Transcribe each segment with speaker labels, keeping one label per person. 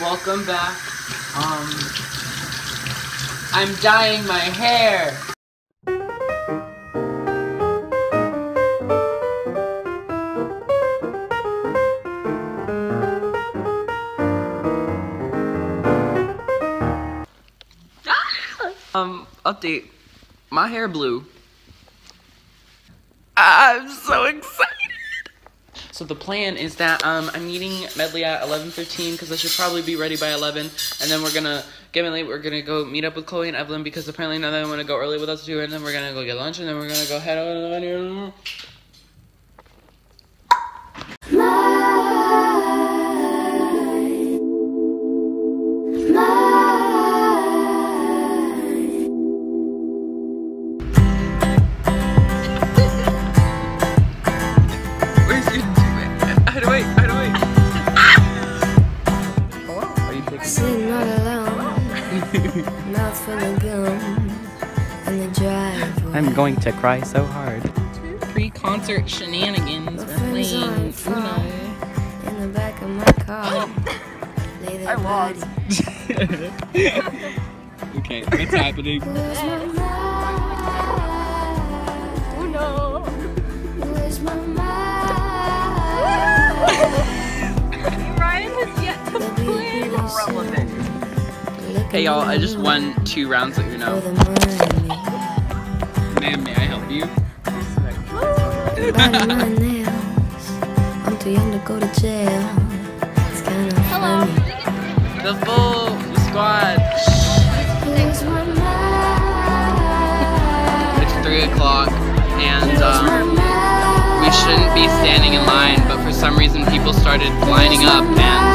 Speaker 1: welcome back. Um, I'm dyeing my hair. Um, update. My hair blue. I'm so excited. So the plan is that um, I'm meeting Medley at 11:15 because I should probably be ready by 11, and then we're gonna get late. We're gonna go meet up with Chloe and Evelyn because apparently now they want to go early with us too, and then we're gonna go get lunch, and then we're gonna go head out.
Speaker 2: Mouth full of gum, in the driveway.
Speaker 1: I'm going to cry so hard. Pre-concert shenanigans.
Speaker 2: My
Speaker 1: playing Uno.
Speaker 2: in the back of my car. Oh. Lay
Speaker 1: I lost. okay, what's happening?
Speaker 2: Where's? Where's my mind?
Speaker 3: Ryan has yet to
Speaker 2: They'll
Speaker 3: play.
Speaker 2: pretty soon. Looking
Speaker 1: Hey y'all, I just won two rounds of
Speaker 2: for
Speaker 1: Uno. Ma'am, may I help you?
Speaker 2: Biting my nails. I'm too young to go to jail. It's kinda
Speaker 3: Hello.
Speaker 2: funny.
Speaker 1: The full squad.
Speaker 2: Where's my mind?
Speaker 1: It's three o'clock, and um, we shouldn't be standing in line, but for some reason people started lining up, and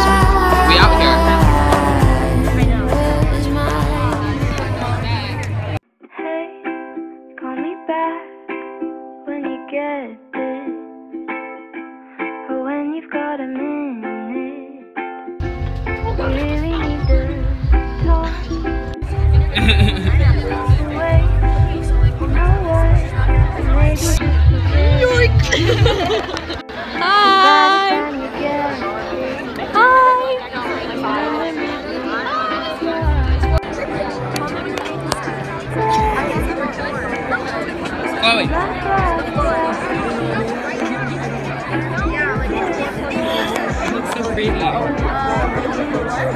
Speaker 2: you've got a minute. We really need to talk. Wait, you know what? Maybe just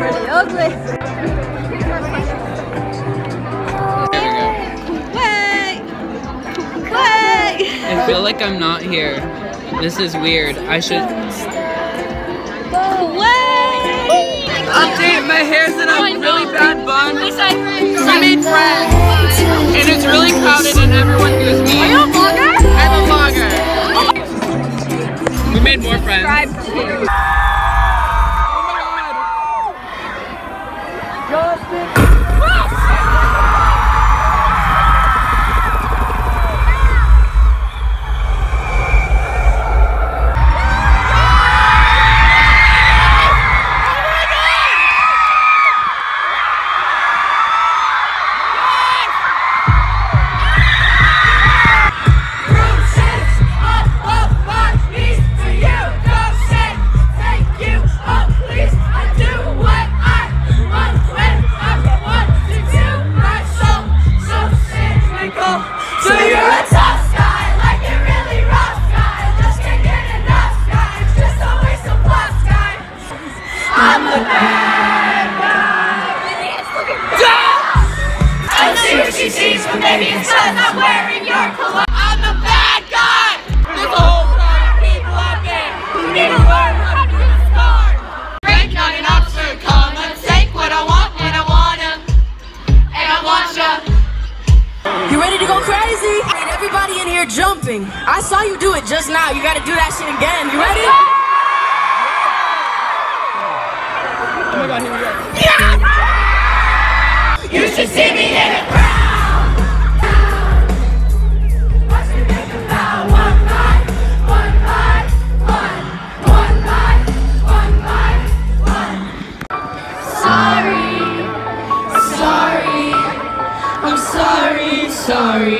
Speaker 1: Pretty
Speaker 3: ugly.
Speaker 1: There we.
Speaker 3: Way. Way.
Speaker 1: I feel like I'm not here. This is weird. I should
Speaker 3: Way.
Speaker 1: update. My hair's in a
Speaker 3: I know.
Speaker 1: really bad bun.
Speaker 3: Lisa,
Speaker 1: I made friends,
Speaker 4: maybe it's 'cause I'm wearing your cologne. I'm the bad guy. There's a whole crown of people out there who need to learn how to be. Break not an Oxford comma, take what I want when I wanna, and I want ya.
Speaker 5: You ready to go crazy? I need everybody in here jumping. I saw you do it just now. You gotta do that shit again. You ready?
Speaker 4: Oh my god, here we go. Yeah! You should see me in a
Speaker 6: crowd.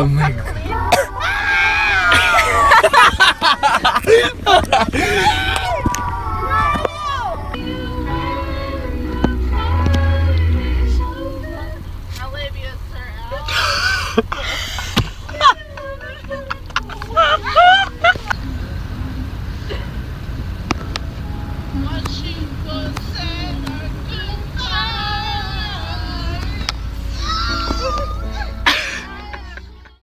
Speaker 7: Oh my
Speaker 6: god.